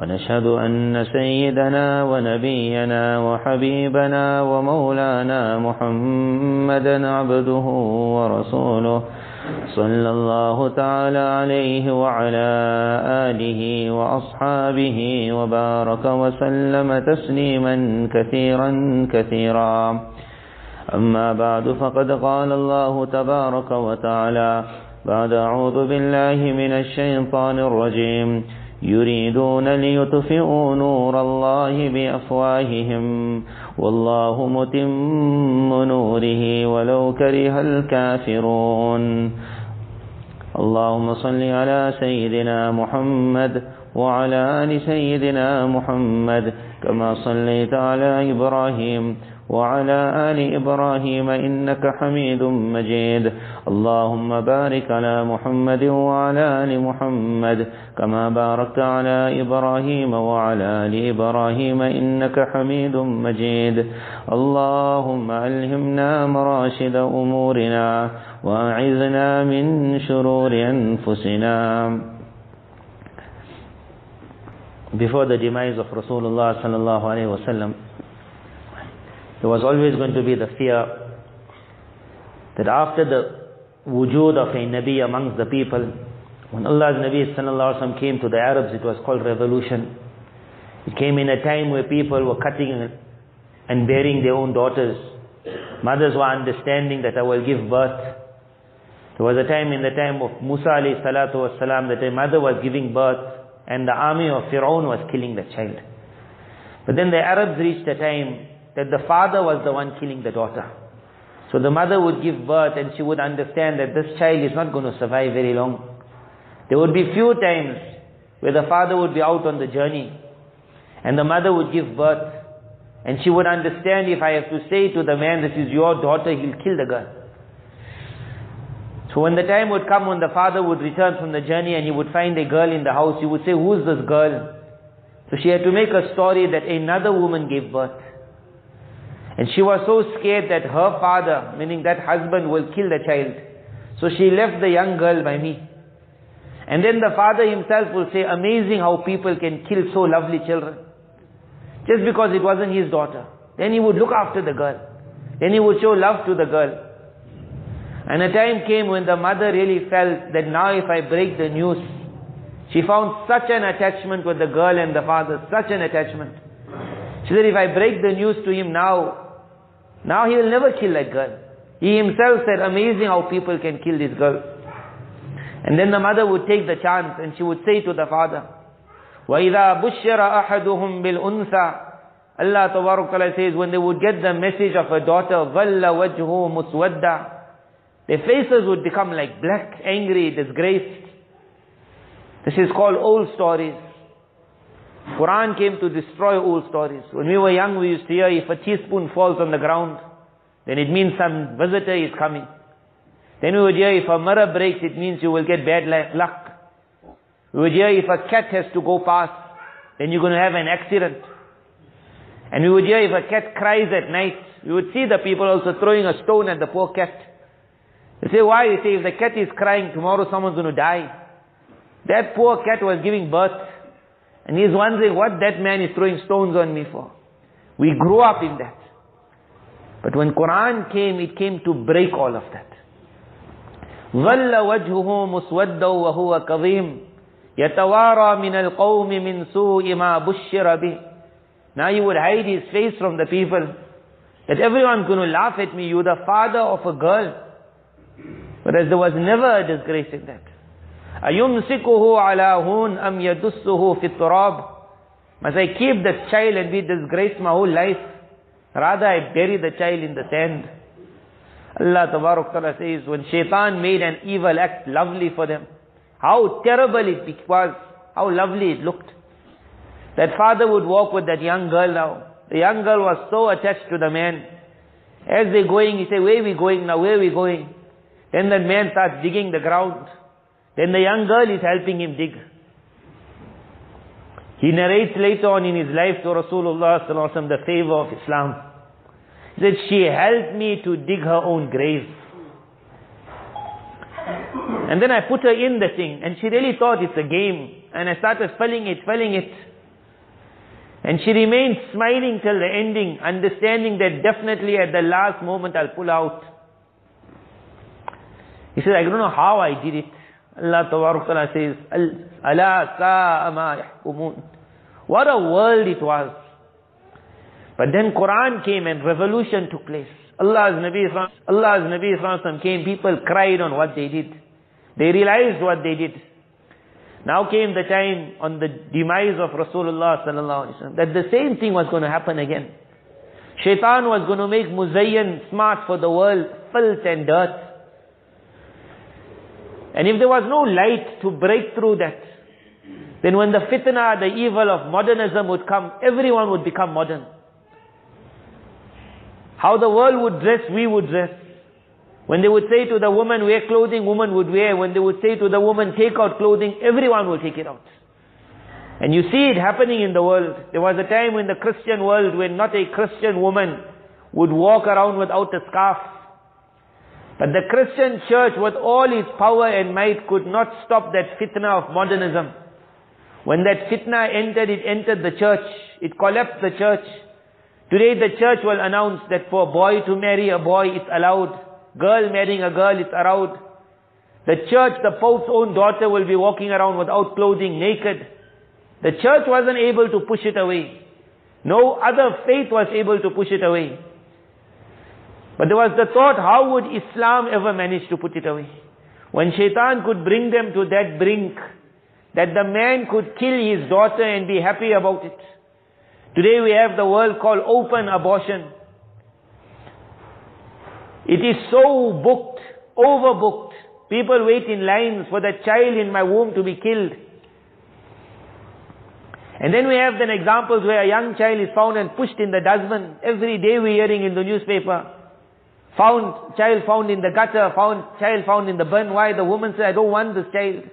ونشهد أن سيدنا ونبينا وحبيبنا ومولانا محمدا عبده ورسوله صلى الله تعالى عليه وعلى آله وأصحابه وبارك وسلم تسليما كثيرا كثيرا. أما بعد فقد قال الله تبارك وتعالى بعد أعوذ بالله من الشيطان الرجيم. يريدون ليطفئوا نور الله بأفواههم. والله متم نوره ولو كره الكافرون. اللهم صل على سيدنا محمد وعلى آل سيدنا محمد كما صليت على إبراهيم وعلى آل إبراهيم إنك حميد مجيد. اللهم بارك على محمد وعلى آل محمد كما باركت على إبراهيم وعلى آل إبراهيم إنك حميد مجيد. اللهم ألهمنا مراشد أمورنا وأعذنا من شرور أنفسنا. Before the demise of Rasulullah sallallahu alayhi wa sallam, there was always going to be the fear that after the wujud of a Nabi amongst the people, when Allah's Nabi sallallahu came to the Arabs, it was called revolution. It came in a time where people were cutting and burying their own daughters. Mothers were understanding that I will give birth. There was a time in the time of Musa alayhi salatu wasalam that a mother was giving birth and the army of Fir'aun was killing the child. But then the Arabs reached a time that the father was the one killing the daughter. So the mother would give birth and she would understand that this child is not going to survive very long. There would be few times where the father would be out on the journey and the mother would give birth and she would understand if I have to say to the man, this is your daughter, he'll kill the girl. So when the time would come when the father would return from the journey and he would find a girl in the house, he would say, who's this girl? So she had to make a story that another woman gave birth. And she was so scared that her father, meaning that husband, will kill the child. So she left the young girl by me. And then the father himself will say, amazing how people can kill so lovely children. Just because it wasn't his daughter. Then he would look after the girl. Then he would show love to the girl. And a time came when the mother really felt that now if I break the news, she found such an attachment with the girl and the father, such an attachment. She said, if I break the news to him now, now he will never kill that girl. He himself said, amazing how people can kill this girl. And then the mother would take the chance and she would say to the father, وَإِذَا بُشِّرَ أَحَدُهُمْ بِالْأُنْثَى Allah Ta'ala says, when they would get the message of a daughter, ظَلَّ وَجْهُ مُسْوَدًّا Their faces would become like black, angry, disgraced. This is called old stories. Quran came to destroy old stories. When we were young, we used to hear if a teaspoon falls on the ground, then it means some visitor is coming. Then we would hear if a mirror breaks, it means you will get bad luck. We would hear if a cat has to go past, then you're going to have an accident. And we would hear if a cat cries at night, we would see the people also throwing a stone at the poor cat. They say, why? They say, if the cat is crying, tomorrow someone's going to die. That poor cat was giving birth. And he's wondering what that man is throwing stones on me for. We grew up in that. But when Quran came, it came to break all of that. ظل وجهه مسودا وهو كظيم يتوارى من القوم من سوء ما بشر به Now he would hide his face from the people. That everyone's going to laugh at me. You're the father of a girl. Whereas there was never a disgrace in that. أَيُمْسِكُهُ عَلَى هُونَ أَمْ يَدُسُّهُ فِي التُّرَابِ Must I keep the child and be disgraced my whole life? Rather I bury the child in the sand. Allah Tabarak Ta'ala says, when shaitan made an evil act lovely for them, how terrible it was, how lovely it looked. That father would walk with that young girl now. The young girl was so attached to the man. As they're going, he said, where are we going now? Where are we going? Then the man starts digging the ground. Then the young girl is helping him dig. He narrates later on in his life to Rasulullah the favor of Islam. He said, she helped me to dig her own grave. And then I put her in the thing, and she really thought it's a game. And I started filling it, filling it. And she remained smiling till the ending, understanding that definitely at the last moment I'll pull out. He said, I don't know how I did it. Allah Ta'ala says, Allah sa'ama yahkumun. What a world it was. But then Quran came and revolution took place. Allah's Nabi, Allah's Nabi came, people cried on what they did. They realized what they did. Now came the time on the demise of Rasulullah sallallahu that the same thing was going to happen again. Shaitan was going to make Muzayyan smart for the world, filth and dirt. And if there was no light to break through that, then when the fitna, the evil of modernism would come, everyone would become modern. How the world would dress, we would dress. When they would say to the woman, wear clothing, woman would wear. When they would say to the woman, take out clothing, everyone will take it out. And you see it happening in the world. There was a time in the Christian world when not a Christian woman would walk around without a scarf. But the Christian church with all its power and might could not stop that fitna of modernism. When that fitna entered, it entered the church. It collapsed the church. Today the church will announce that for a boy to marry a boy, it's allowed. Girl marrying a girl, it's allowed. The church, the Pope's own daughter will be walking around without clothing, naked. The church wasn't able to push it away. No other faith was able to push it away. But there was the thought, how would Islam ever manage to put it away? When shaitan could bring them to that brink, that the man could kill his daughter and be happy about it. Today we have the world called open abortion. It is so booked, overbooked. People wait in lines for the child in my womb to be killed. And then we have then examples where a young child is found and pushed in the dustbin. Every day we're hearing in the newspaper. Found, child found in the gutter, found, child found in the burn. Why? The woman said, I don't want this child.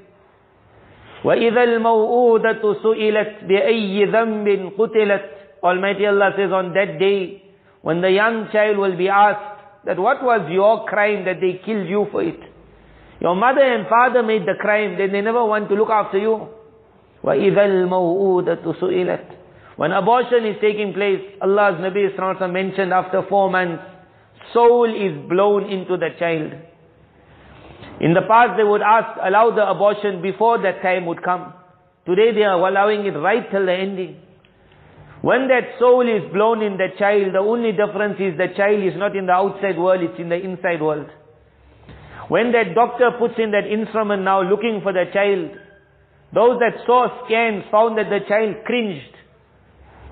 وَإِذَا الْمَوْءُودَةُ سُئِلَتْ بِأَيِّ ذَنْبٍ قُتِلَتْ Almighty Allah says on that day, when the young child will be asked, that what was your crime that they killed you for it? Your mother and father made the crime, then they never want to look after you. وَإِذَا الْمَوْءُودَةُ سُئِلَتْ When abortion is taking place, Allah's Nabi mentioned after four months, soul is blown into the child. In the past they would ask, allow the abortion before that time would come. Today they are allowing it right till the ending. When that soul is blown in the child, the only difference is the child is not in the outside world, it's in the inside world. When that doctor puts in that instrument now looking for the child, those that saw scans found that the child cringed.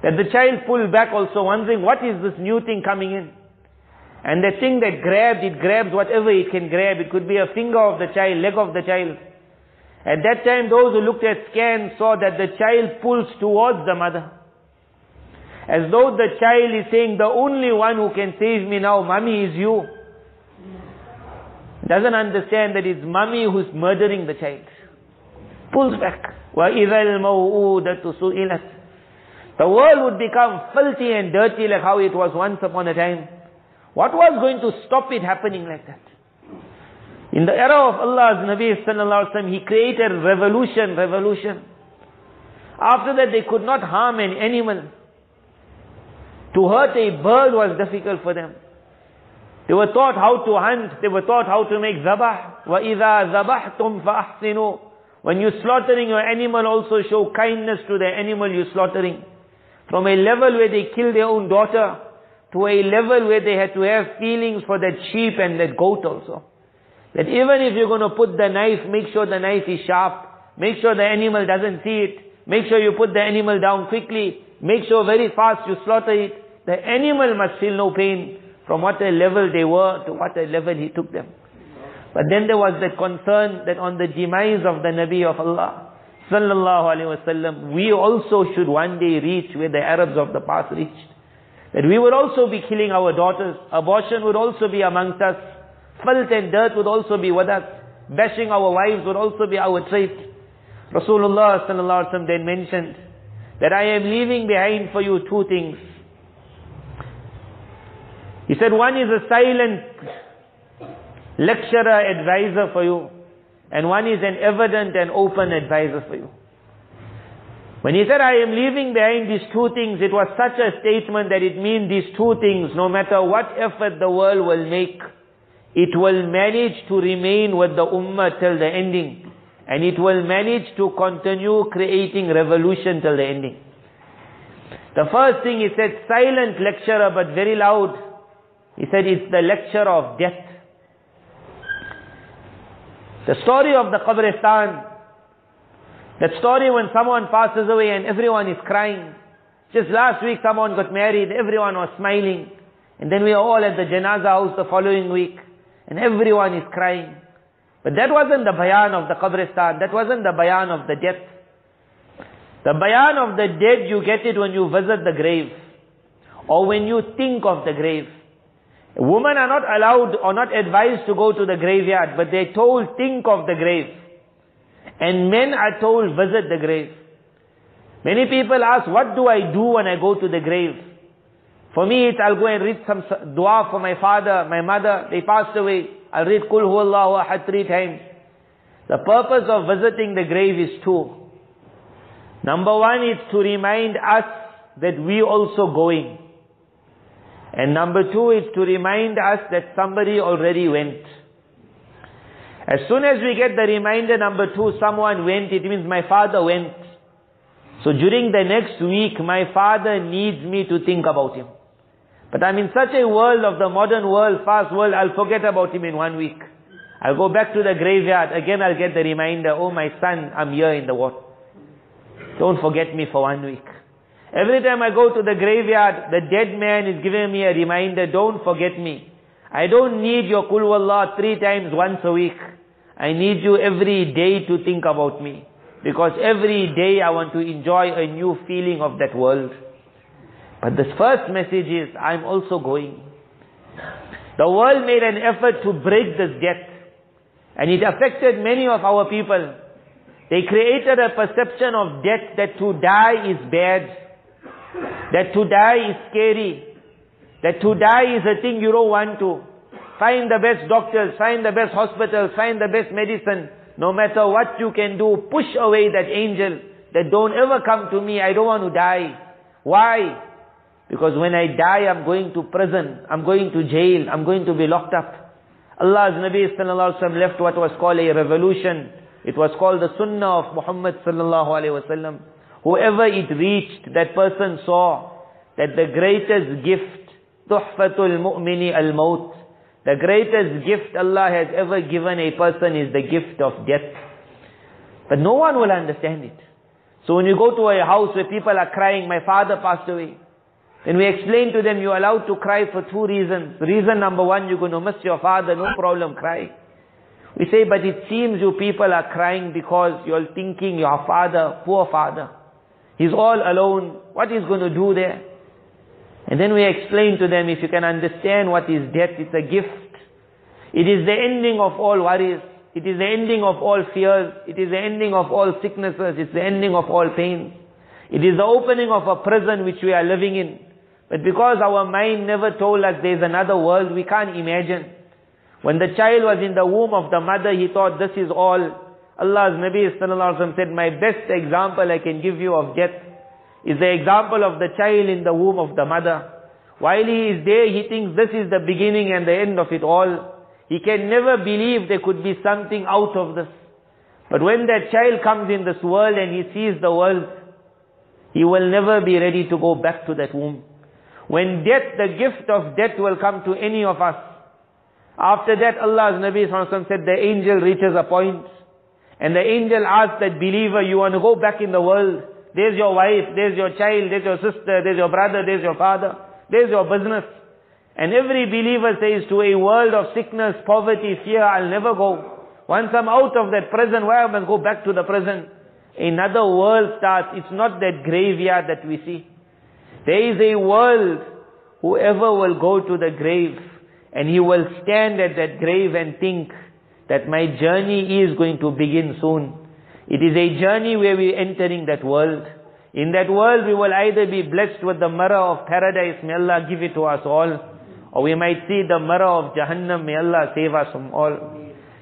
That the child pulled back also wondering what is this new thing coming in. And the thing that grabbed, it grabs whatever it can grab. It could be a finger of the child, leg of the child. At that time, those who looked at scans saw that the child pulls towards the mother. As though the child is saying, the only one who can save me now, mommy, is you. Doesn't understand that it's mommy who's murdering the child. Pulls back. وَإِذَا الْمَوْءُودَةُ سُئِلَتْ The world would become filthy and dirty like how it was once upon a time. What was going to stop it happening like that? In the era of Allah's Nabi sallallahu alaihi wasallam, He created revolution, revolution. After that, they could not harm an animal. To hurt a bird was difficult for them. They were taught how to hunt. They were taught how to make zabah. وَإِذَا ذَبَحْتُمْ فَأَحْسِنُوا When you're slaughtering your animal, also show kindness to the animal you're slaughtering. From a level where they kill their own daughter, to a level where they had to have feelings for that sheep and that goat also. That even if you're going to put the knife, make sure the knife is sharp. Make sure the animal doesn't see it. Make sure you put the animal down quickly. Make sure very fast you slaughter it. The animal must feel no pain from what a level they were to what a level he took them. But then there was that concern that on the demise of the Nabi of Allah, sallallahu alaihi wasallam, we also should one day reach where the Arabs of the past reached. That we would also be killing our daughters. Abortion would also be amongst us. Filth and dirt would also be with us. Bashing our wives would also be our trait. Rasulullah sallallahu alaihi wasallam then mentioned that I am leaving behind for you two things. He said one is a silent lecturer, advisor for you. And one is an evident and open advisor for you. When he said, I am leaving behind these two things, it was such a statement that it means these two things, no matter what effort the world will make, it will manage to remain with the ummah till the ending. And it will manage to continue creating revolution till the ending. The first thing he said, silent lecturer but very loud. He said it's the lecture of death. The story of the Qabristan, that story when someone passes away and everyone is crying. Just last week someone got married, everyone was smiling. And then we are all at the Janaza house the following week. And everyone is crying. But that wasn't the bayan of the Qabristan. That wasn't the bayan of the death. The bayan of the dead, you get it when you visit the grave. Or when you think of the grave. Women are not allowed or not advised to go to the graveyard, but they're told think of the grave. And men are told visit the grave. Many people ask, what do I do when I go to the grave? For me, it's I'll go and read some dua for my father, my mother, they passed away. I'll read Kul Huwallahu Ahad three times. The purpose of visiting the grave is two. Number one is to remind us that we also going. And number two is to remind us that somebody already went. As soon as we get the reminder number two, someone went, it means my father went. So during the next week, my father needs me to think about him. But I'm in such a world of the modern world, fast world, I'll forget about him in one week. I'll go back to the graveyard, again I'll get the reminder, oh my son, I'm here in the water. Don't forget me for one week. Every time I go to the graveyard, the dead man is giving me a reminder, don't forget me. I don't need your kul wallah three times once a week. I need you every day to think about me. Because every day I want to enjoy a new feeling of that world. But the first message is, I'm also going. The world made an effort to break this death. And it affected many of our people. They created a perception of death that to die is bad. That to die is scary. That to die is a thing you don't want to. Find the best doctors, find the best hospitals, find the best medicine. No matter what you can do, push away that angel. That don't ever come to me, I don't want to die. Why? Because when I die, I'm going to prison, I'm going to jail, I'm going to be locked up. Allah's Nabi sallallahu alaihi wasallam left what was called a revolution. It was called the Sunnah of Muhammad sallallahu alaihi wasallam. Whoever it reached, that person saw that the greatest gift, tuhfatul mu'mini al-maut, the greatest gift Allah has ever given a person is the gift of death. But no one will understand it. So when you go to a house where people are crying, my father passed away, then we explain to them, you're allowed to cry for two reasons. Reason number one, you're going to miss your father, no problem, cry. We say, but it seems you people are crying because you're thinking your father, poor father. He's all alone. What is going to do there? And then we explain to them, if you can understand what is death, it's a gift. It is the ending of all worries. It is the ending of all fears. It is the ending of all sicknesses. It's the ending of all pains. It is the opening of a prison which we are living in. But because our mind never told us there's another world, we can't imagine. When the child was in the womb of the mother, he thought this is all Allah's Nabi said, my best example I can give you of death is the example of the child in the womb of the mother. While he is there, he thinks this is the beginning and the end of it all. He can never believe there could be something out of this. But when that child comes in this world and he sees the world, he will never be ready to go back to that womb. When death, the gift of death will come to any of us. After that, Allah's Nabi said the angel reaches a point and the angel asks that believer, you want to go back in the world. There's your wife, there's your child, there's your sister, there's your brother, there's your father, there's your business. And every believer says to a world of sickness, poverty, fear, I'll never go. Once I'm out of that prison, why I must go back to the prison? Another world starts. It's not that graveyard that we see. There is a world whoever will go to the grave and he will stand at that grave and think that my journey is going to begin soon. It is a journey where we are entering that world. In that world we will either be blessed with the mirror of paradise, may Allah give it to us all, or we might see the mirror of Jahannam, may Allah save us from all.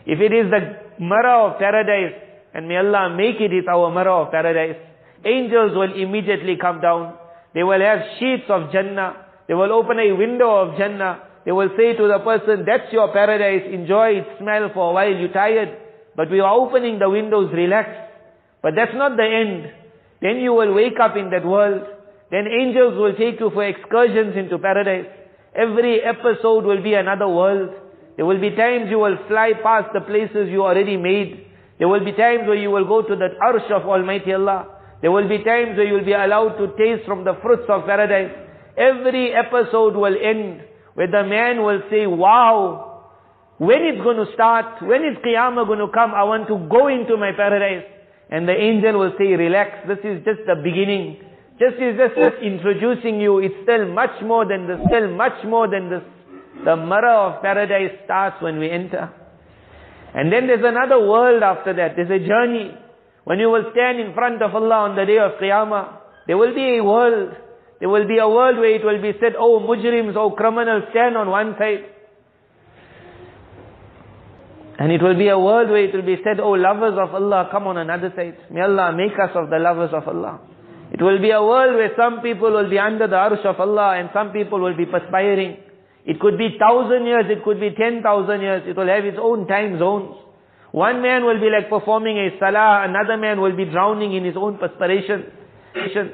If it is the mirror of paradise, and may Allah make it is our mirror of paradise, angels will immediately come down. They will have sheets of Jannah. They will open a window of Jannah. They will say to the person, that's your paradise, enjoy its smell for a while, you're tired. But we are opening the windows, relax. But that's not the end. Then you will wake up in that world. Then angels will take you for excursions into paradise. Every episode will be another world. There will be times you will fly past the places you already made. There will be times where you will go to the arsh of Almighty Allah. There will be times where you will be allowed to taste from the fruits of paradise. Every episode will end where the man will say, wow, when it's going to start, when is Qiyamah going to come, I want to go into my paradise. And the angel will say, relax, this is just the beginning. Just is just, just introducing you, it's still much more than this, still much more than this. The mirror of paradise starts when we enter. And then there's another world after that. There's a journey. When you will stand in front of Allah on the day of Qiyamah, there will be a world there will be a world where it will be said, oh mujrims, oh criminals, stand on one side. And it will be a world where it will be said, oh lovers of Allah, come on another side. May Allah make us of the lovers of Allah. It will be a world where some people will be under the arsh of Allah and some people will be perspiring. It could be thousand years, it could be ten thousand years. It will have its own time zones. One man will be like performing a salah, another man will be drowning in his own perspiration. It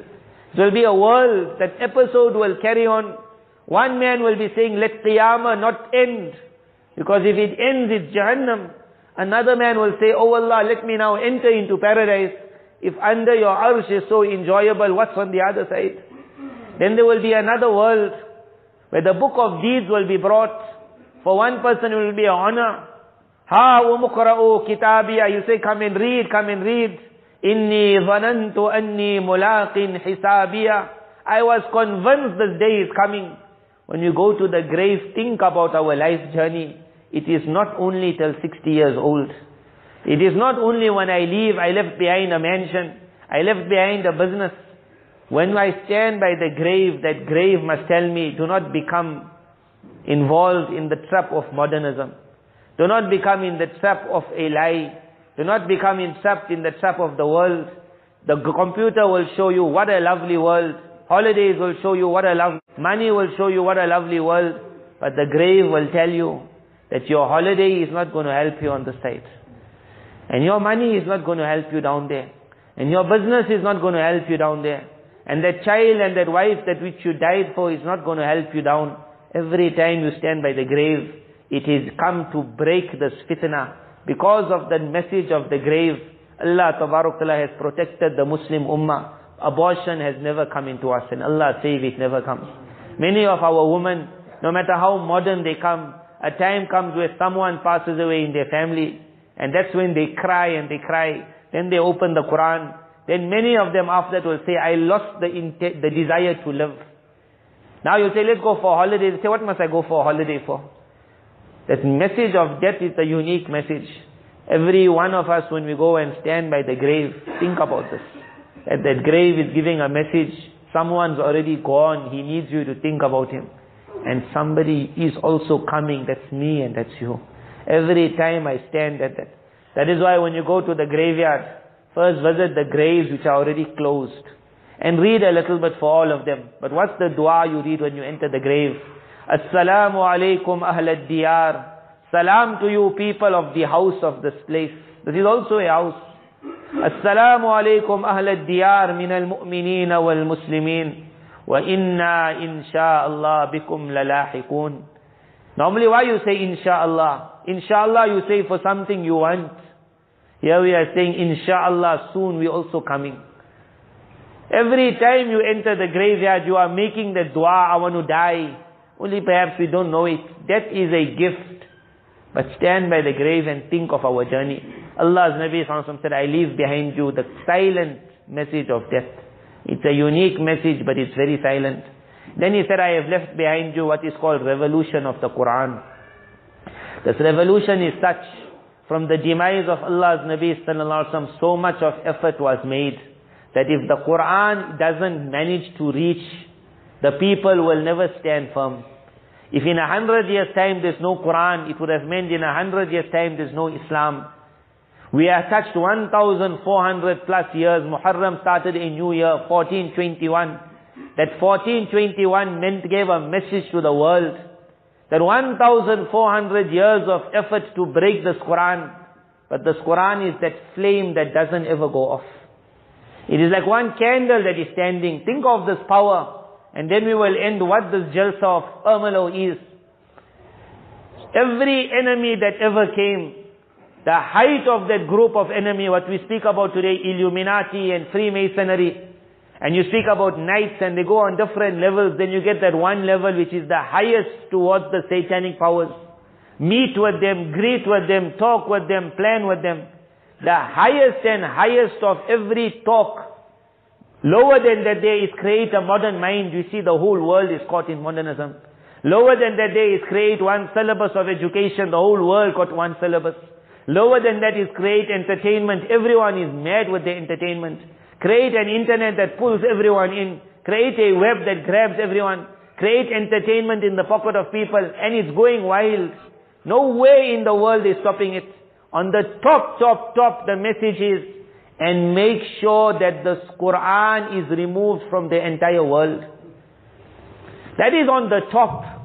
will be a world, that episode will carry on. One man will be saying, let Qiyamah not end. Because if it ends, it's Jahannam. Another man will say, oh Allah, let me now enter into paradise. If under your arsh is so enjoyable, what's on the other side? Then there will be another world where the book of deeds will be brought. For one person it will be an honor. Ha umukra'u kitabiya. You say, come and read, come and read. Inni dhanantu anni mulaqin hisabiya. I was convinced this day is coming. When you go to the grave, think about our life journey. It is not only till 60 years old. It is not only when I leave, I left behind a mansion. I left behind a business. When I stand by the grave, that grave must tell me, do not become involved in the trap of modernism. Do not become in the trap of a lie. Do not become entrapped in the trap of the world. The computer will show you what a lovely world. Holidays will show you what a lovely, money will show you what a lovely world. But the grave will tell you that your holiday is not going to help you on the side. And your money is not going to help you down there. And your business is not going to help you down there. And that child and that wife that which you died for is not going to help you down. Every time you stand by the grave, it is come to break this fitna because of the message of the grave, Allah Ta'ala has protected the Muslim Ummah. Abortion has never come into us and Allah save it never comes. Many of our women, no matter how modern they come, a time comes where someone passes away in their family and that's when they cry and they cry. Then they open the Quran. Then many of them after that will say, I lost the, the desire to live. Now you say, let's go for a holiday. They say, what must I go for a holiday for? That message of death is a unique message. Every one of us when we go and stand by the grave, think about this. That that grave is giving a message. Someone's already gone. He needs you to think about him. And somebody is also coming. That's me and that's you. Every time I stand at that. That is why when you go to the graveyard, first visit the graves which are already closed. And read a little bit for all of them. But what's the dua you read when you enter the grave? Assalamu alaikum ahl diyar Salam to you people of the house of this place. This is also a house. Assalamu alaikum ahl diyar min al-mu'minin wal-muslimin. Wa inna insha'Allah bikum lalahikun. Normally why you say insha'Allah? Insha'Allah you say for something you want. Here we are saying insha'Allah soon we also coming. Every time you enter the graveyard you are making the dua, I want to die. Only perhaps we don't know it. Death is a gift. But stand by the grave and think of our journey. Allah's Nabi said, I leave behind you the silent message of death. It's a unique message, but it's very silent. Then he said, I have left behind you what is called revolution of the Quran. This revolution is such, from the demise of Allah's Nabi wasallam, so much of effort was made that if the Quran doesn't manage to reach, the people will never stand firm. If in a hundred years time there's no Quran, it would have meant in a hundred years time there's no Islam. We have touched 1,400 plus years. Muharram started a new year, 1421. That 1421 meant gave a message to the world. That 1,400 years of effort to break this Quran. But this Quran is that flame that doesn't ever go off. It is like one candle that is standing. Think of this power. And then we will end what this Jalsa of Ermelo is. Every enemy that ever came, the height of that group of enemy, what we speak about today, Illuminati and Freemasonry, and you speak about knights and they go on different levels, then you get that one level which is the highest towards the satanic powers. Meet with them, greet with them, talk with them, plan with them. The highest and highest of every talk Lower than that day is create a modern mind. You see the whole world is caught in modernism. Lower than that day is create one syllabus of education. The whole world got one syllabus. Lower than that is create entertainment. Everyone is mad with the entertainment. Create an internet that pulls everyone in. Create a web that grabs everyone. Create entertainment in the pocket of people and it's going wild. No way in the world is stopping it. On the top, top, top, the message is and make sure that the Quran is removed from the entire world. That is on the top.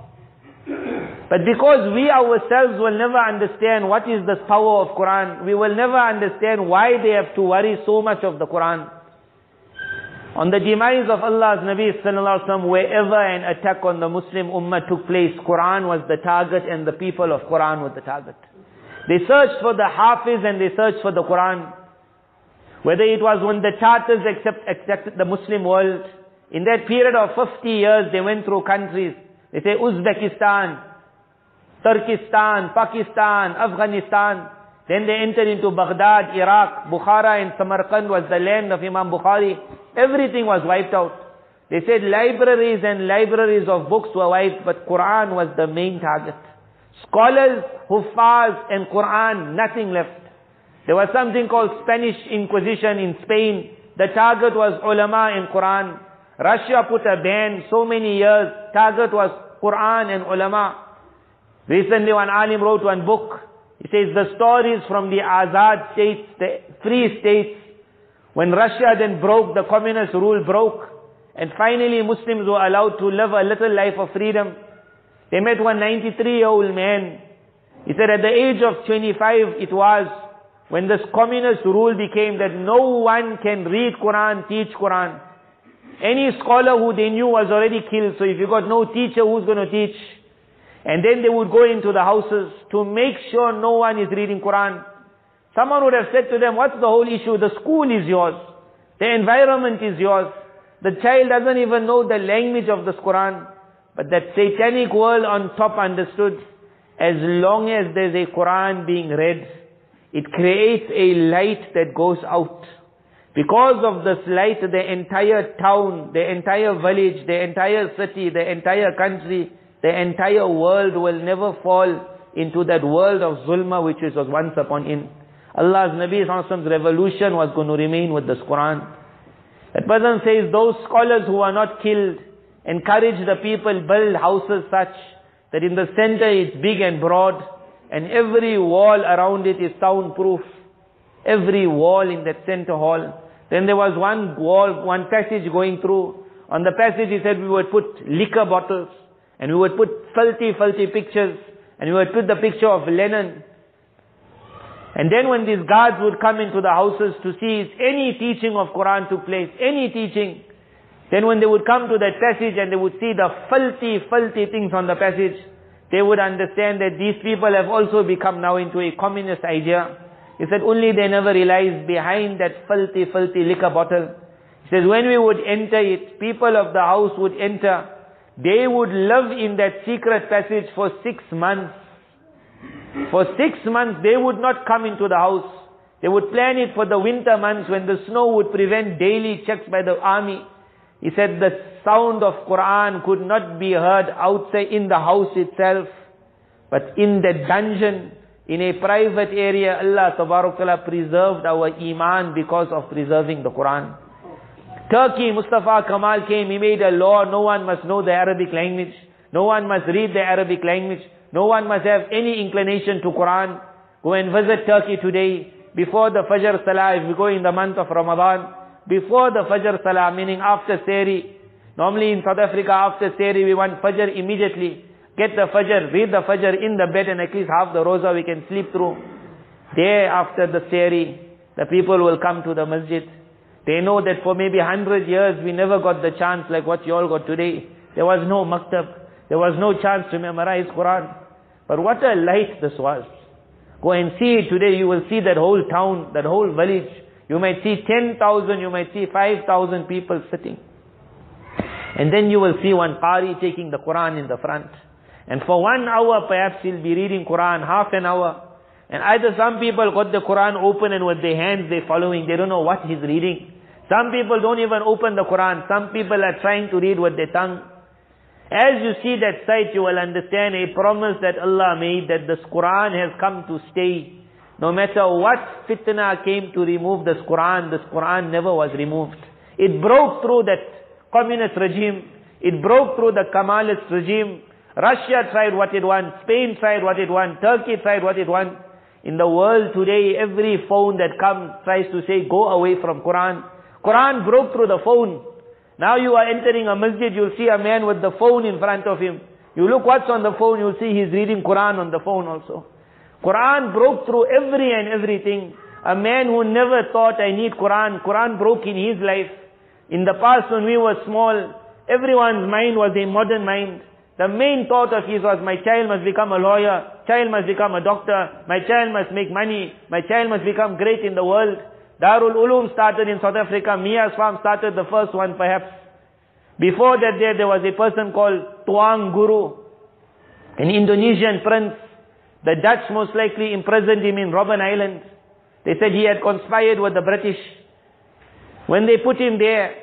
But because we ourselves will never understand what is the power of Quran, we will never understand why they have to worry so much of the Quran. On the demise of Allah's Nabi sallallahu alaihi wasallam, wherever an attack on the Muslim ummah took place, Quran was the target and the people of Quran was the target. They searched for the Hafiz and they searched for the Quran. Whether it was when the accept, accepted the Muslim world, in that period of 50 years they went through countries. They say Uzbekistan, Turkestan, Pakistan, Afghanistan. Then they entered into Baghdad, Iraq, Bukhara and Samarkand was the land of Imam Bukhari. Everything was wiped out. They said libraries and libraries of books were wiped, but Quran was the main target. Scholars, Huffaz and Quran, nothing left. There was something called Spanish Inquisition in Spain. The target was ulama and Quran. Russia put a ban so many years. Target was Quran and ulama. Recently one alim wrote one book. He says the stories from the Azad states, the free states, when Russia then broke, the communist rule broke, and finally Muslims were allowed to live a little life of freedom. They met one 93 year old man. He said at the age of 25 it was, when this communist rule became that no one can read Quran, teach Quran. Any scholar who they knew was already killed. So if you got no teacher, who's going to teach? And then they would go into the houses to make sure no one is reading Quran. Someone would have said to them, what's the whole issue? The school is yours. The environment is yours. The child doesn't even know the language of this Quran. But that satanic world on top understood, as long as there's a Quran being read, it creates a light that goes out. Because of this light, the entire town, the entire village, the entire city, the entire country, the entire world will never fall into that world of zulma which was once upon in. Allah's Nabi Nabi's revolution was going to remain with this Quran. That person says those scholars who are not killed encourage the people build houses such that in the center it's big and broad and every wall around it is soundproof. Every wall in that center hall. Then there was one wall, one passage going through. On the passage he said we would put liquor bottles and we would put filthy, filthy pictures and we would put the picture of Lenin. And then when these guards would come into the houses to see if any teaching of Quran took place, any teaching, then when they would come to that passage and they would see the filthy, filthy things on the passage, they would understand that these people have also become now into a communist idea. He said only they never realized behind that filthy, filthy liquor bottle. He says when we would enter it, people of the house would enter. They would live in that secret passage for six months. For six months they would not come into the house. They would plan it for the winter months when the snow would prevent daily checks by the army. He said the sound of Quran could not be heard outside in the house itself, but in the dungeon, in a private area, Allah Ta'ala preserved our iman because of preserving the Quran. Turkey, Mustafa Kamal came, he made a law, no one must know the Arabic language, no one must read the Arabic language, no one must have any inclination to Quran. Go and visit Turkey today, before the Fajr Salah, if we go in the month of Ramadan, before the Fajr Salah, meaning after Sehri, normally in South Africa after Sehri we want Fajr immediately, get the Fajr, read the Fajr in the bed and at least half the Rosa we can sleep through. Day after the Sehri, the people will come to the masjid. They know that for maybe hundred years we never got the chance like what you all got today. There was no maktab. There was no chance to memorize Quran. But what a light this was. Go and see today. You will see that whole town, that whole village. You might see 10,000, you might see 5,000 people sitting. And then you will see one Qari taking the Quran in the front. And for one hour perhaps he'll be reading Quran, half an hour. And either some people got the Quran open and with their hands they're following, they don't know what he's reading. Some people don't even open the Quran. Some people are trying to read with their tongue. As you see that sight, you will understand a promise that Allah made that this Quran has come to stay. No matter what fitna came to remove this Quran, this Quran never was removed. It broke through that communist regime. It broke through the Kemalist regime. Russia tried what it wants. Spain tried what it wants. Turkey tried what it wants. In the world today, every phone that comes tries to say, go away from Quran. Quran broke through the phone. Now you are entering a masjid, you'll see a man with the phone in front of him. You look what's on the phone, you'll see he's reading Quran on the phone also. Quran broke through every and everything. A man who never thought I need Quran, Quran broke in his life. In the past when we were small, everyone's mind was a modern mind. The main thought of his was my child must become a lawyer, child must become a doctor, my child must make money, my child must become great in the world. Darul Uloom started in South Africa. Mia's farm started the first one perhaps. Before that there, there was a person called Tuan Guru, an Indonesian prince. The Dutch most likely imprisoned him in Robben Island. They said he had conspired with the British. When they put him there,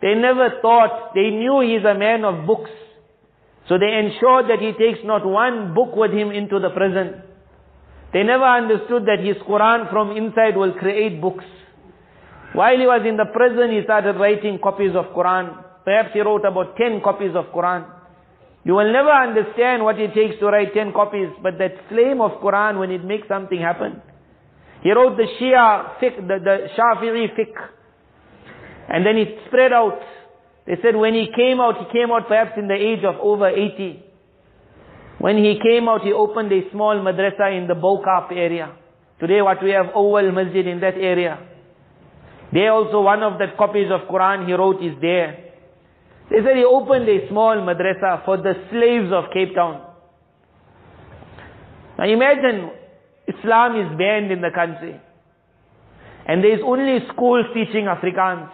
they never thought, they knew he's a man of books. So they ensured that he takes not one book with him into the prison. They never understood that his Quran from inside will create books. While he was in the prison, he started writing copies of Quran. Perhaps he wrote about 10 copies of Quran. You will never understand what it takes to write 10 copies, but that flame of Quran when it makes something happen. He wrote the Shia fiqh, the, the Shafi'i fiqh. And then it spread out. They said when he came out, he came out perhaps in the age of over 80. When he came out, he opened a small madrasa in the Bo-Kaap area. Today what we have Auwal Masjid in that area. There also one of the copies of Quran he wrote is there. They said he opened a small madrasa for the slaves of Cape Town. Now imagine Islam is banned in the country. And there is only schools teaching Afrikaans.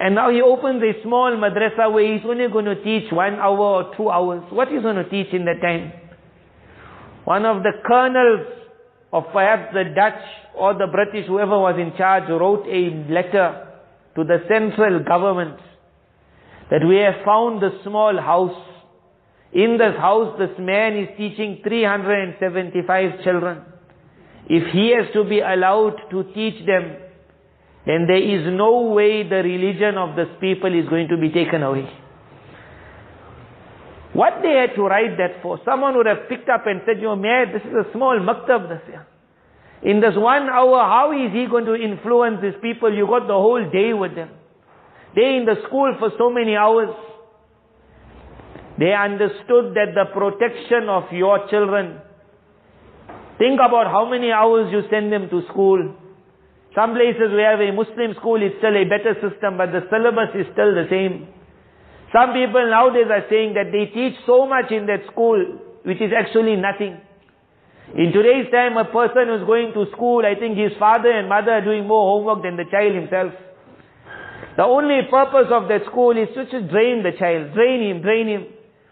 And now he opens a small madrasa where he's only going to teach one hour or two hours. What is going to teach in that time? One of the colonels of perhaps the Dutch or the British, whoever was in charge, wrote a letter to the central government that we have found the small house. In this house, this man is teaching 375 children. If he has to be allowed to teach them then there is no way the religion of this people is going to be taken away. What they had to write that for? Someone would have picked up and said, you know, man, this is a small maktab this year. In this one hour, how is he going to influence these people? You got the whole day with them. They in the school for so many hours. They understood that the protection of your children. Think about how many hours you send them to school. Some places we have a Muslim school, it's still a better system, but the syllabus is still the same. Some people nowadays are saying that they teach so much in that school, which is actually nothing. In today's time, a person who's going to school, I think his father and mother are doing more homework than the child himself. The only purpose of that school is to just drain the child, drain him, drain him.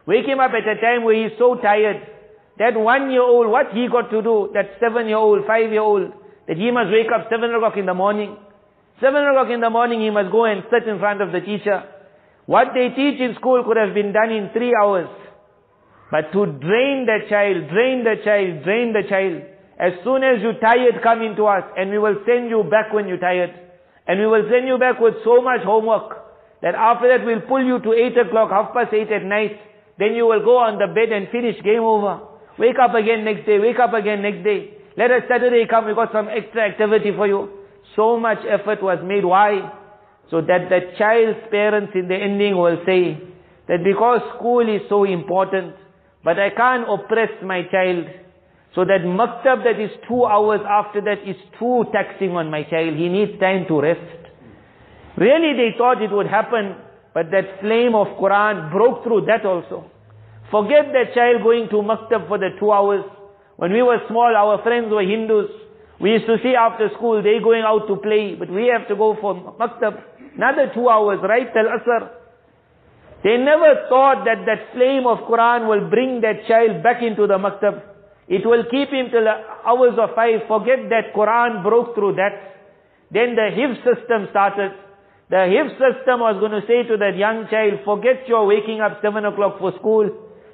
Wake him up at a time where he's so tired. That one year old, what he got to do, that seven year old, five year old, that he must wake up 7 o'clock in the morning. Seven o'clock in the morning he must go and sit in front of the teacher. What they teach in school could have been done in three hours. But to drain the child, drain the child, drain the child. As soon as you're tired, come into us and we will send you back when you're tired. And we will send you back with so much homework that after that we'll pull you to 8 o'clock, half past 8 at night. Then you will go on the bed and finish, game over. Wake up again next day, wake up again next day. Let us Saturday come, we got some extra activity for you. So much effort was made. Why? So that the child's parents in the ending will say that because school is so important, but I can't oppress my child. So that maktab that is two hours after that is too taxing on my child. He needs time to rest. Really they thought it would happen, but that flame of Quran broke through that also. Forget that child going to maktab for the two hours. When we were small, our friends were Hindus. We used to see after school, they going out to play, but we have to go for maktab. Another two hours, right till asr. They never thought that that flame of Quran will bring that child back into the maktab. It will keep him till hours of five. Forget that Quran broke through that. Then the Hifz system started. The Hifz system was going to say to that young child, forget your waking up seven o'clock for school.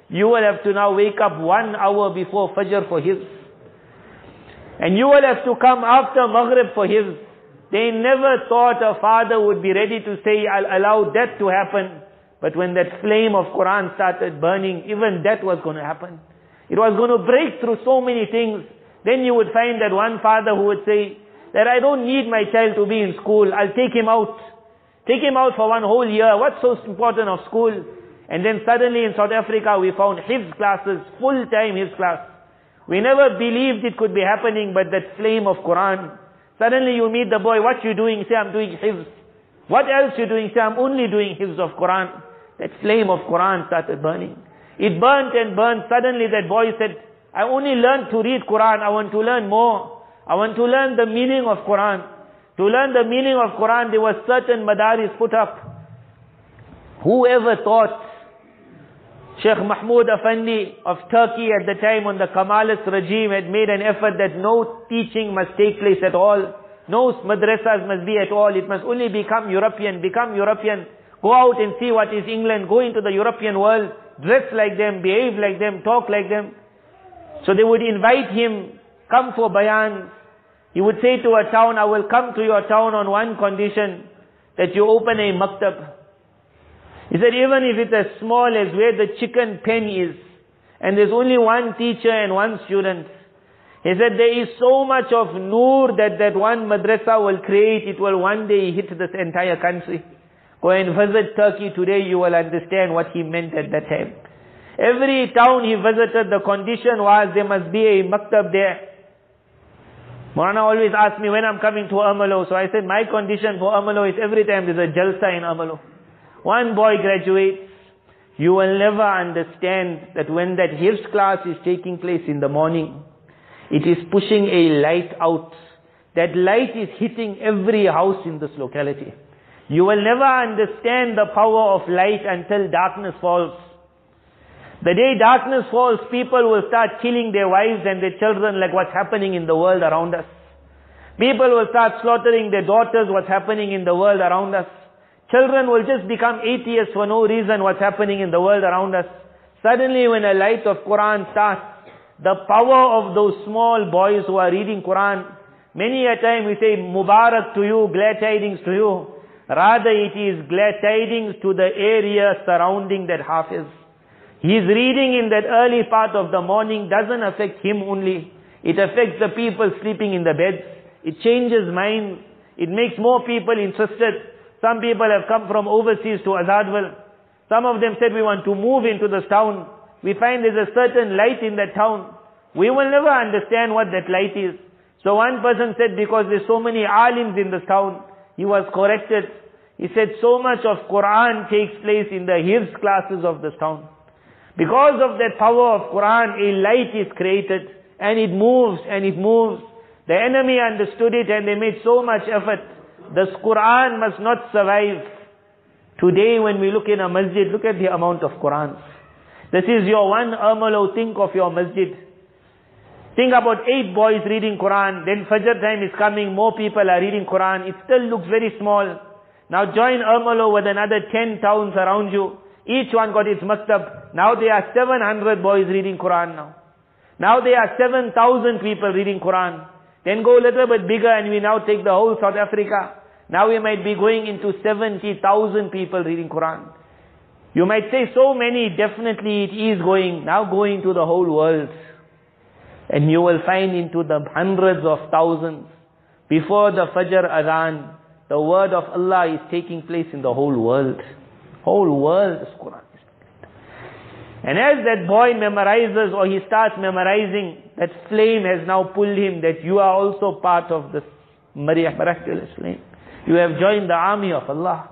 You will have to now wake up one hour before Fajr for Hifz. And you will have to come after Maghrib for his. They never thought a father would be ready to say, I'll allow that to happen. But when that flame of Quran started burning, even that was going to happen. It was going to break through so many things. Then you would find that one father who would say, that I don't need my child to be in school, I'll take him out. Take him out for one whole year. What's so important of school? And then suddenly in South Africa we found Hifz classes, full-time Hifz class. We never believed it could be happening, but that flame of Quran. Suddenly you meet the boy, what you doing? Say, I'm doing hifz. What else you doing? Say, I'm only doing hifz of Quran. That flame of Quran started burning. It burnt and burnt. Suddenly that boy said, I only learned to read Quran. I want to learn more. I want to learn the meaning of Quran. To learn the meaning of Quran, there were certain madaris put up. Whoever thought Sheikh Mahmoud Afandi of Turkey at the time on the Kemalist regime had made an effort that no teaching must take place at all. No madrasas must be at all. It must only become European. Become European. Go out and see what is England. Go into the European world. Dress like them. Behave like them. Talk like them. So they would invite him. Come for bayan. He would say to a town, I will come to your town on one condition. That you open a maktab. He said, even if it's as small as where the chicken pen is, and there's only one teacher and one student, he said, there is so much of nur that that one madrasa will create, it will one day hit this entire country. Go and visit Turkey today, you will understand what he meant at that time. Every town he visited, the condition was there must be a maktab there. Molana always asks me when I'm coming to Ermelo, so I said my condition for Ermelo is every time there's a jalsa in Ermelo. One boy graduates, you will never understand that when that Hifz class is taking place in the morning, it is pushing a light out. That light is hitting every house in this locality. You will never understand the power of light until darkness falls. The day darkness falls, people will start killing their wives and their children like what's happening in the world around us. People will start slaughtering their daughters, what's happening in the world around us. Children will just become atheists for no reason what's happening in the world around us. Suddenly when a light of Quran starts, the power of those small boys who are reading Quran, many a time we say, Mubarak to you, glad tidings to you. Rather it is glad tidings to the area surrounding that Hafiz. His reading in that early part of the morning doesn't affect him only. It affects the people sleeping in the beds. It changes minds. It makes more people interested. Some people have come from overseas to Azadville. Some of them said we want to move into this town. We find there's a certain light in that town. We will never understand what that light is. So one person said because there's so many alims in this town, he was corrected. He said so much of Quran takes place in the Hifz classes of this town. Because of that power of Quran, a light is created and it moves and it moves. The enemy understood it and they made so much effort this Quran must not survive. Today when we look in a masjid, look at the amount of Qurans. This is your one Ermelo, think of your masjid. Think about eight boys reading Quran, then Fajr time is coming, more people are reading Quran, it still looks very small. Now join Ermelo with another 10 towns around you. Each one got its maktab. Now there are 700 boys reading Quran now. Now there are 7,000 people reading Quran. Then go a little bit bigger and we now take the whole South Africa. Now we might be going into 70,000 people reading Quran. You might say so many, definitely it is going, now going to the whole world. And you will find into the hundreds of thousands. Before the Fajr Adhan, the word of Allah is taking place in the whole world. Whole world is Quran. And as that boy memorizes or he starts memorizing, that flame has now pulled him that you are also part of this miraculous flame. You have joined the army of Allah.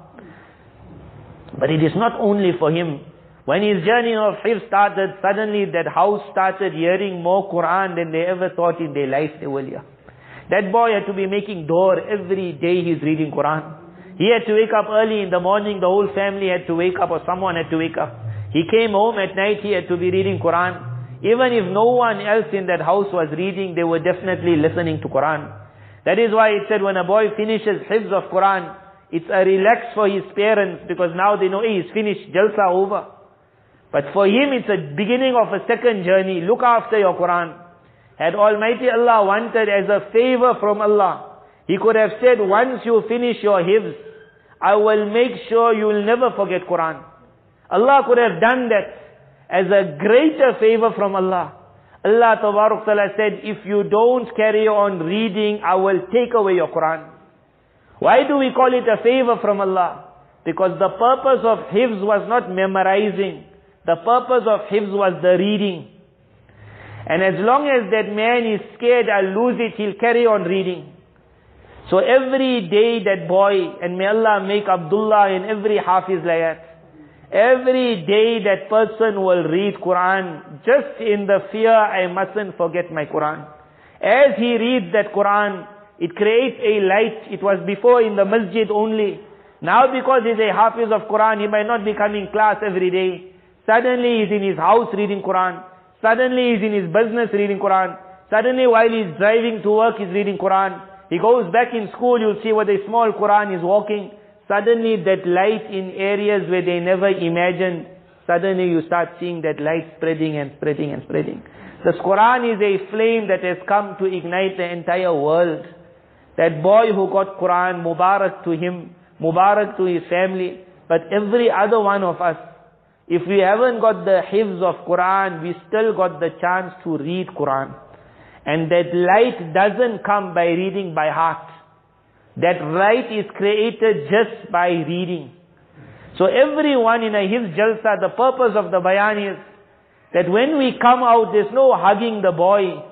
But it is not only for him. When his journey of Hifz started, suddenly that house started hearing more Quran than they ever thought in their life. That boy had to be making dua every day he's reading Quran. He had to wake up early in the morning, the whole family had to wake up or someone had to wake up. He came home at night, he had to be reading Quran. Even if no one else in that house was reading, they were definitely listening to Quran. That is why it said when a boy finishes hifz of Quran, it's a relax for his parents because now they know, hey, he's finished, jalsa over. But for him, it's a beginning of a second journey. Look after your Quran. Had Almighty Allah wanted as a favor from Allah, He could have said, once you finish your hifz, I will make sure you will never forget Quran. Allah could have done that as a greater favor from Allah. Allah Ta'ala said, if you don't carry on reading, I will take away your Quran. Why do we call it a favor from Allah? Because the purpose of hifz was not memorizing. The purpose of hifz was the reading. And as long as that man is scared I'll lose it, he'll carry on reading. So every day that boy, and may Allah make Abdullah in every Hafiz layat, Every day that person will read Quran just in the fear I mustn't forget my Quran. As he reads that Quran, it creates a light. It was before in the masjid only. Now because he's a hafiz of Quran, he might not be coming class every day. Suddenly he's in his house reading Quran. Suddenly he's in his business reading Quran. Suddenly while he's driving to work, he's reading Quran. He goes back in school, you'll see with a small Quran he's walking. Suddenly that light in areas where they never imagined, suddenly you start seeing that light spreading and spreading and spreading. The Quran is a flame that has come to ignite the entire world. That boy who got Quran, Mubarak to him, Mubarak to his family, but every other one of us, if we haven't got the hifz of Quran, we still got the chance to read Quran. And that light doesn't come by reading by heart. That right is created just by reading. So everyone in a hifz jalsa, the purpose of the bayan is that when we come out, there's no hugging the boy.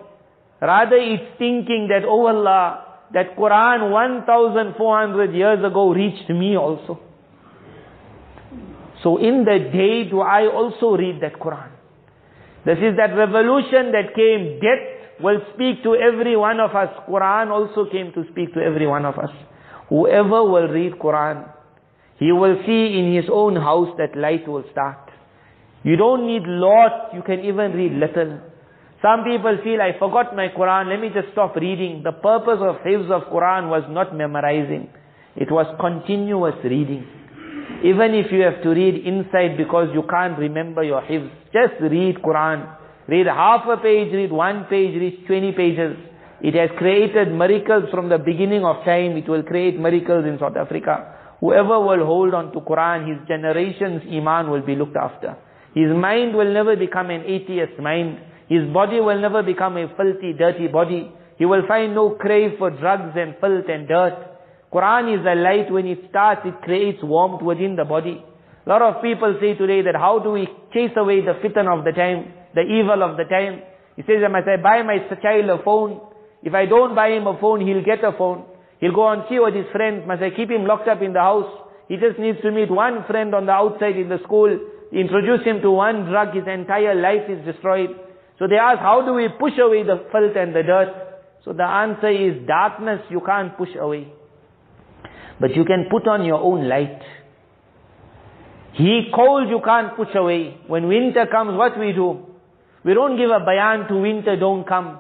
Rather it's thinking that, oh Allah, that Quran 1400 years ago reached me also. So in the day do I also read that Quran. This is that revolution that came, death will speak to every one of us. Quran also came to speak to every one of us. Whoever will read Quran, he will see in his own house that light will start. You don't need lot, you can even read little. Some people feel, I forgot my Quran, let me just stop reading. The purpose of hifz of Quran was not memorizing. It was continuous reading. Even if you have to read inside because you can't remember your hifz, just read Quran. Read half a page, read one page, read 20 pages. It has created miracles from the beginning of time. It will create miracles in South Africa. Whoever will hold on to Quran, his generation's iman will be looked after. His mind will never become an atheist mind. His body will never become a filthy, dirty body. He will find no crave for drugs and filth and dirt. Quran is a light. When it starts, it creates warmth within the body. A lot of people say today that how do we chase away the fitan of the time? The evil of the time. He says, I must buy my child a phone. If I don't buy him a phone, he'll get a phone. He'll go and see with his friends. Must I keep him locked up in the house? He just needs to meet one friend on the outside in the school, introduce him to one drug, his entire life is destroyed. So they ask, how do we push away the filth and the dirt? So the answer is darkness you can't push away. But you can put on your own light. He cold you can't push away. When winter comes, what we do? We don't give a bayan to winter, don't come.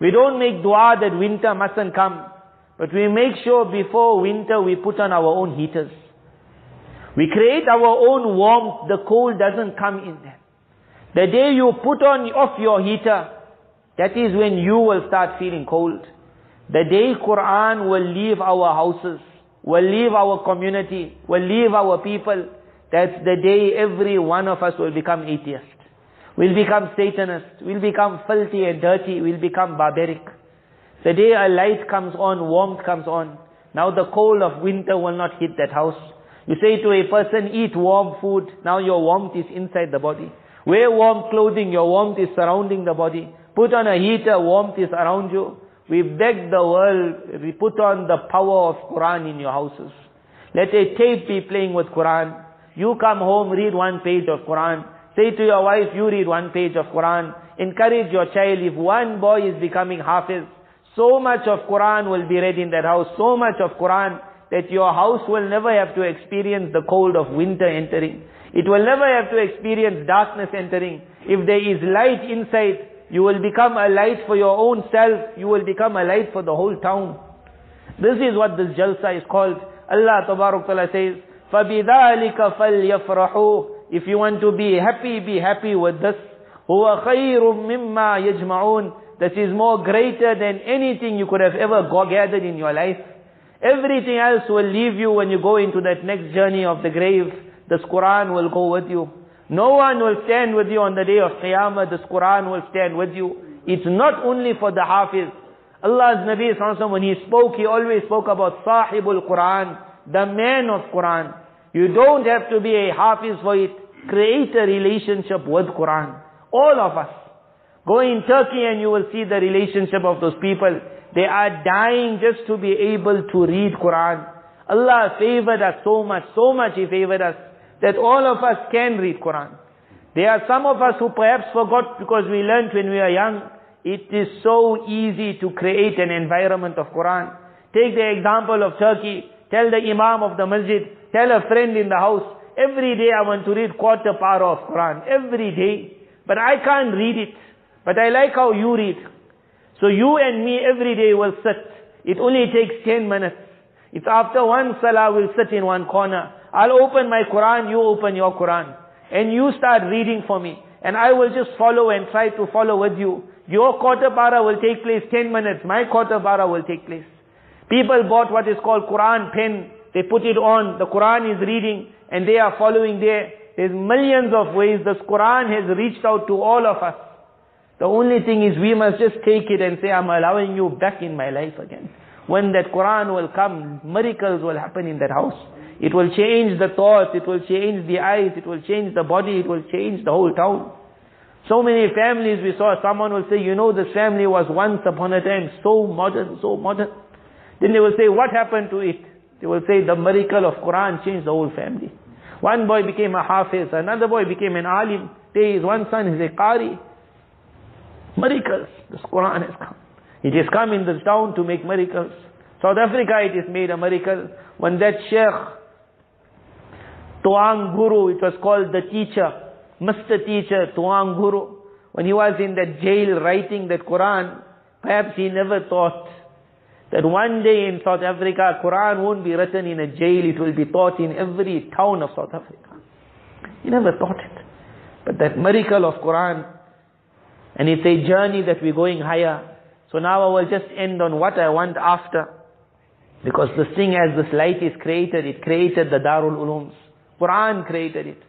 We don't make dua that winter mustn't come. But we make sure before winter we put on our own heaters. We create our own warmth, the cold doesn't come in there. The day you put on off your heater, that is when you will start feeling cold. The day Quran will leave our houses, will leave our community, will leave our people, that's the day every one of us will become atheist. We'll become Satanist. We'll become filthy and dirty. We'll become barbaric. The day a light comes on, warmth comes on. Now the cold of winter will not hit that house. You say to a person, eat warm food. Now your warmth is inside the body. Wear warm clothing, your warmth is surrounding the body. Put on a heater, warmth is around you. We beg the world, we put on the power of Quran in your houses. Let a tape be playing with Quran. You come home, read one page of Quran. Say to your wife, you read one page of Quran. Encourage your child, if one boy is becoming hafiz, so much of Quran will be read in that house, so much of Quran that your house will never have to experience the cold of winter entering. It will never have to experience darkness entering. If there is light inside, you will become a light for your own self. You will become a light for the whole town. This is what this jalsa is called. Allah Ta'ala says, فَبِذَلِكَ فَلْيَفْرَحُوا If you want to be happy, be happy with this. هُوَ خَيْرٌ مِمَّا يَجْمَعُونَ This is more greater than anything you could have ever gathered in your life. Everything else will leave you when you go into that next journey of the grave. This Quran will go with you. No one will stand with you on the day of Qiyamah. This Quran will stand with you. It's not only for the Hafiz. Allah's Nabi when he spoke, he always spoke about Sahibul Quran, the man of Quran. You don't have to be a Hafiz for it. Create a relationship with Quran. All of us. Go in Turkey and you will see the relationship of those people. They are dying just to be able to read Quran. Allah favored us so much, so much He favored us that all of us can read Quran. There are some of us who perhaps forgot because we learned when we were young. It is so easy to create an environment of Quran. Take the example of Turkey. Tell the Imam of the Masjid, tell a friend in the house, every day I want to read quarter para of Quran. Every day. But I can't read it. But I like how you read. So you and me every day will sit. It only takes 10 minutes. It's after one salah we'll sit in one corner. I'll open my Quran, you open your Quran. And you start reading for me. And I will just follow and try to follow with you. Your quarter para will take place 10 minutes. My quarter para will take place. People bought what is called Quran pen. They put it on. The Quran is reading and they are following there. There's millions of ways this Quran has reached out to all of us. The only thing is we must just take it and say, I'm allowing you back in my life again. When that Quran will come, miracles will happen in that house. It will change the thoughts, it will change the eyes, it will change the body, it will change the whole town. So many families we saw, someone will say, you know this family was once upon a time so modern, so modern. Then they will say, what happened to it? They will say, the miracle of Quran changed the whole family. One boy became a hafiz, another boy became an alim. There is one son, is a qari. Miracles. This Quran has come. It has come in this town to make miracles. South Africa, it has made a miracle. When that Sheikh Tuan Guru, it was called the teacher, Mr. Teacher, Tuan Guru. When he was in that jail writing that Quran, perhaps he never thought that one day in South Africa, Quran won't be written in a jail, it will be taught in every town of South Africa. He never thought it. But that miracle of Quran, and it's a journey that we're going higher. So now I will just end on what I want after. Because this thing as this light is created, it created the Darul Ulums. Quran created it.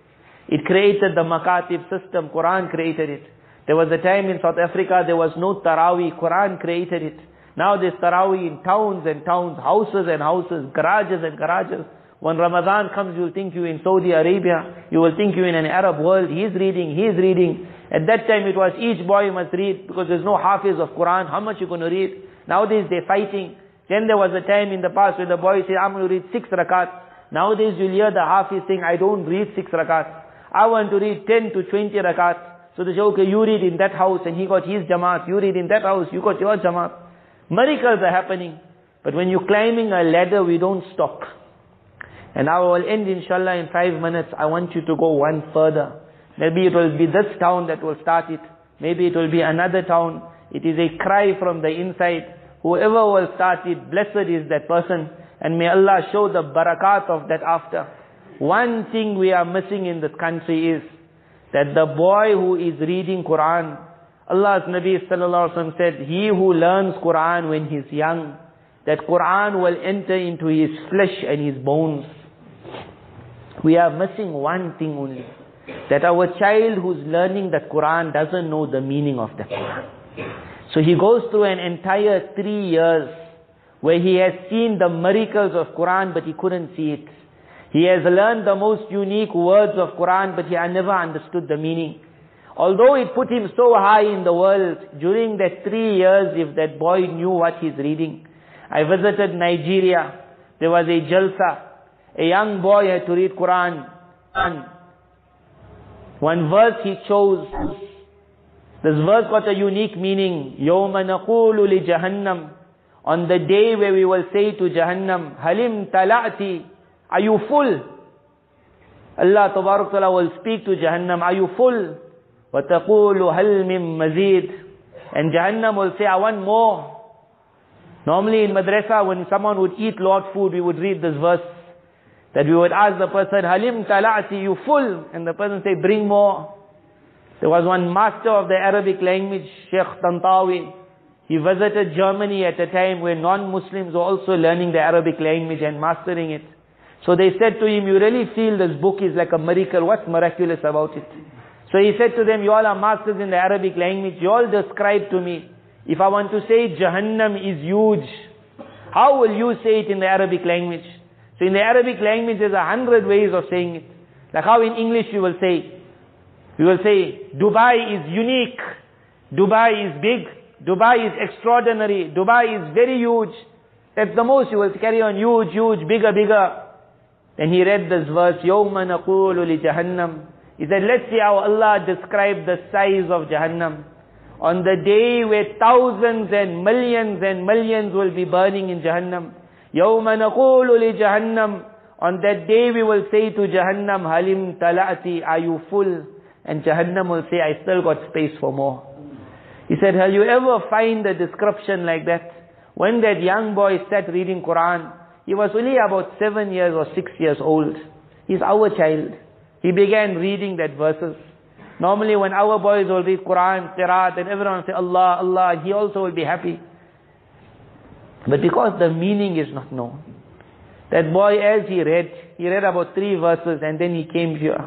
It created the Makatib system. Quran created it. There was a time in South Africa there was no Taraweeh. Quran created it. Now there's Taraweeh in towns and towns, houses and houses, garages and garages. When Ramadan comes, you'll think you're in Saudi Arabia. You will think you're in an Arab world. He's reading, he's reading. At that time it was each boy must read because there's no hafiz of Quran. How much you going to read? Nowadays they're fighting. Then there was a time in the past where the boy said, I'm going to read six rakats. Nowadays you'll hear the Hafiz saying, I don't read six rakats. I want to read 10 to 20 rakats. So they say, okay, you read in that house and he got his jamaat. You read in that house, you got your jamaat. Miracles are happening. But when you're climbing a ladder, we don't stop. And I will end inshallah in five minutes. I want you to go one further. Maybe it will be this town that will start it. Maybe it will be another town. It is a cry from the inside. Whoever will start it, blessed is that person. And may Allah show the barakat of that after. One thing we are missing in this country is that the boy who is reading Quran, Allah's Nabi said, he who learns Quran when he's young, that Quran will enter into his flesh and his bones. We are missing one thing only. That our child who's learning that Quran doesn't know the meaning of the Quran. So he goes through an entire three years where he has seen the miracles of Quran but he couldn't see it. He has learned the most unique words of Quran but he never understood the meaning. Although it put him so high in the world, during that three years if that boy knew what he's reading. I visited Nigeria. There was a jalsa. A young boy had to read Quran. One verse he chose. This verse got a unique meaning. يَوْمَ نَقُولُ لِجَهَنَّمْ On the day where we will say to Jahannam, Halim tala'ti, are you full? Allah Tabarak Ta'ala will speak to Jahannam, are you full? وَتَقُولُ هَلْ مِن مَزِيد And Jahannam will say, I want more. Normally in madrasa, when someone would eat Lord food, we would read this verse. That we would ask the person, Halim tala'ati, you full? And the person say, bring more. There was one master of the Arabic language, Sheikh Tantawi. He visited Germany at a time where non-Muslims were also learning the Arabic language and mastering it. So they said to him, you really feel this book is like a miracle. What's miraculous about it? So he said to them, you all are masters in the Arabic language. You all describe to me. If I want to say Jahannam is huge, how will you say it in the Arabic language? So in the Arabic language, there's a hundred ways of saying it. Like how in English we will say, we will say, Dubai is unique, Dubai is big, Dubai is extraordinary, Dubai is very huge. That's the most you will carry on, huge, huge, bigger, bigger. Then he read this verse, يَوْمَ نَقُولُ لِجَهَنَّمْ He said, let's see how Allah described the size of Jahannam. On the day where thousands and millions and millions will be burning in Jahannam. يَوْمَ نَقُولُ لِجَهَنَّمْ On that day we will say to Jahannam, Halim tala'ati, are you full? And Jahannam will say, I still got space for more. He said, have you ever find a description like that? When that young boy sat reading Quran, he was only about seven years or six years old. He's our child. He began reading that verses. Normally when our boys will read Quran, Qiraat, and everyone will say, Allah, Allah, he also will be happy. But because the meaning is not known, that boy as he read, he read about three verses and then he came here.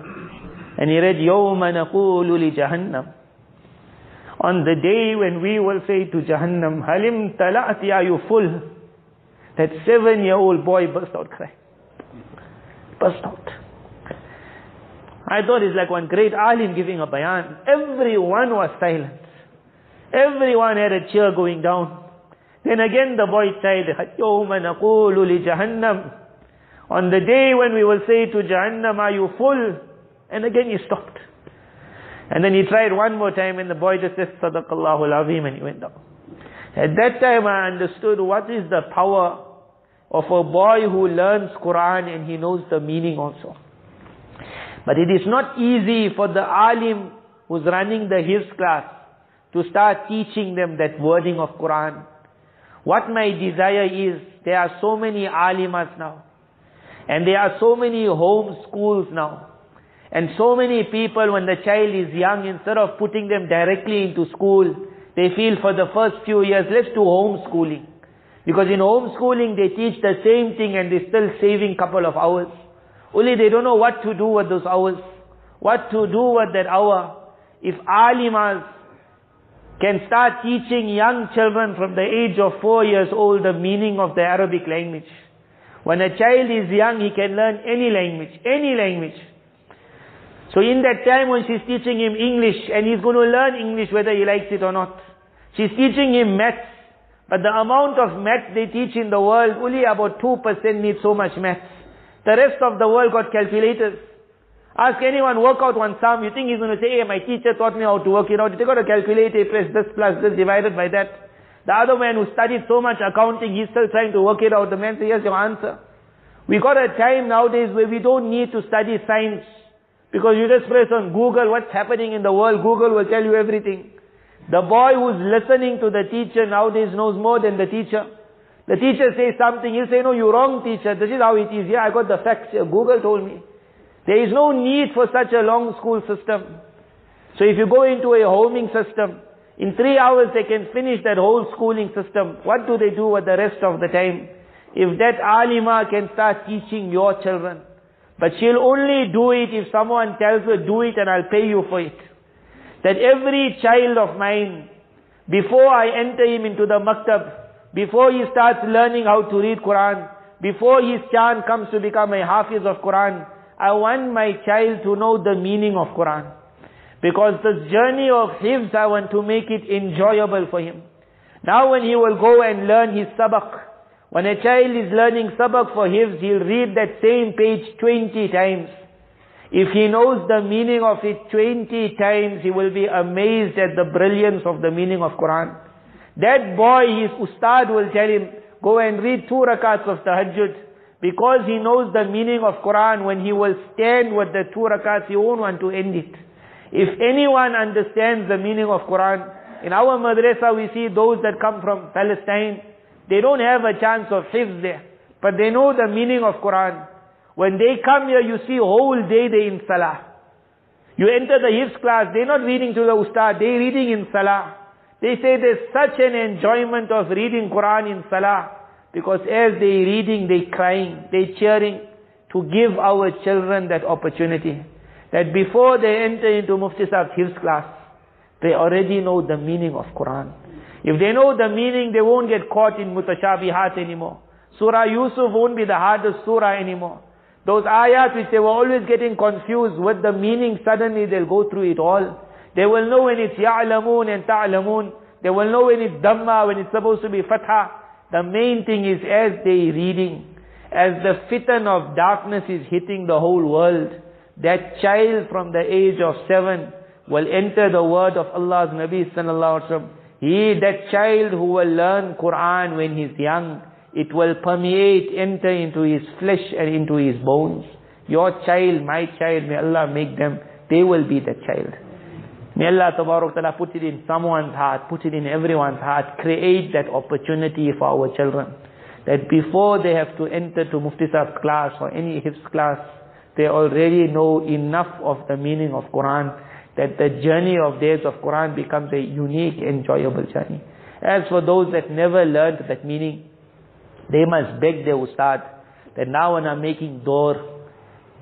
And he read, يَوْمَ نَقُولُ لِجَهَنَّمْ On the day when we will say to Jahannam, Halim tala'ati, are you full? That seven-year-old boy burst out crying. Burst out. I thought it's like one great alim giving a bayan. Everyone was silent. Everyone had a cheer going down. Then again the boy said, يَوْمَ نَقُولُ لِجَهَنَّمْ On the day when we will say to Jahannam, are you full? And again he stopped. And then he tried one more time and the boy just said, Sadaqallahu al-Azim and he went down. At that time I understood what is the power of a boy who learns Quran and he knows the meaning also. But it is not easy for the alim who's running the hifz class to start teaching them that wording of Quran. What my desire is, there are so many alimas now. And there are so many home schools now. And so many people, when the child is young, instead of putting them directly into school, they feel for the first few years, let's do homeschooling. Because in homeschooling, they teach the same thing and they're still saving couple of hours. Only they don't know what to do with those hours. What to do with that hour. If alimas can start teaching young children from the age of four years old the meaning of the Arabic language. When a child is young, he can learn any language, any language. So in that time when she's teaching him English, and he's going to learn English whether he likes it or not. She's teaching him maths, but the amount of maths they teach in the world, only about 2% need so much maths. The rest of the world got calculators. Ask anyone, work out one sum, you think he's going to say, hey, my teacher taught me how to work it out. You out a calculator, press this plus this divided by that. The other man who studied so much accounting, he's still trying to work it out. The man says, here's your answer. We got a time nowadays where we don't need to study science. Because you just press on Google what's happening in the world, Google will tell you everything. The boy who's listening to the teacher nowadays knows more than the teacher. The teacher says something, he'll say, no, you're wrong teacher, this is how it is. Yeah, I got the facts here, Google told me. There is no need for such a long school system. So if you go into a homing system, in three hours they can finish that whole schooling system. What do they do with the rest of the time? If that alima can start teaching your children, but she'll only do it if someone tells her, do it and I'll pay you for it. That every child of mine, before I enter him into the maktab, before he starts learning how to read Quran, before his chance comes to become a hafiz of Quran, I want my child to know the meaning of Quran. Because this journey of hifz, I want to make it enjoyable for him. Now when he will go and learn his sabak, when a child is learning sabak for hifz, he'll read that same page 20 times. If he knows the meaning of it 20 times, he will be amazed at the brilliance of the meaning of Quran. That boy, his ustad will tell him, go and read two rakats of tahajjud. Because he knows the meaning of Quran, when he will stand with the two rakats, he won't want to end it. If anyone understands the meaning of Quran, in our madrasa we see those that come from Palestine, they don't have a chance of hifz there, but they know the meaning of Quran. When they come here, you see whole day they in salah. You enter the hifz class, they're not reading to the ustad, they're reading in salah. They say there's such an enjoyment of reading Quran in salah. Because as they reading, they crying, they cheering to give our children that opportunity. That before they enter into Mufti Sahib's class, they already know the meaning of Quran. If they know the meaning, they won't get caught in mutashabihat anymore. Surah Yusuf won't be the hardest surah anymore. Those ayat which they were always getting confused with the meaning, suddenly they'll go through it all. They will know when it's ya'lamoon and ta'lamoon. They will know when it's dhamma, when it's supposed to be fatha. The main thing is as they reading, as the fitan of darkness is hitting the whole world, that child from the age of seven will enter the word of Allah's Nabi sallallahu alaihi wasallam. He, that child who will learn Quran when he's young, it will permeate, enter into his flesh and into his bones. Your child, my child, may Allah make them, they will be that child. May Allah Ta'ala put it in someone's heart, put it in everyone's heart, create that opportunity for our children. That before they have to enter to Mufti class or any Hifz class, they already know enough of the meaning of Quran, that the journey of days of Quran becomes a unique, enjoyable journey. As for those that never learned that meaning, they must beg their ustad, that now when I'm making dua,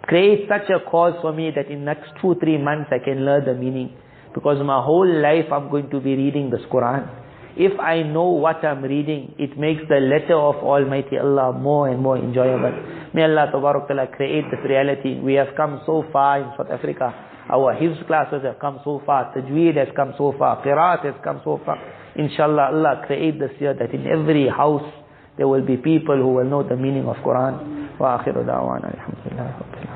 create such a cause for me that in next two, three months I can learn the meaning. Because my whole life I'm going to be reading this Quran. If I know what I'm reading, it makes the letter of Almighty Allah more and more enjoyable. May Allah Ta'ala create this reality. We have come so far in South Africa. Our Hifz classes have come so far. Tajweed has come so far. Qiraat has come so far. Inshallah, Allah create this year that in every house there will be people who will know the meaning of Quran. Wa da'wana alhamdulillah.